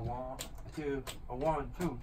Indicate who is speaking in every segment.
Speaker 1: A one, two, a one, two.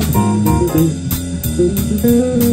Speaker 2: Thank you.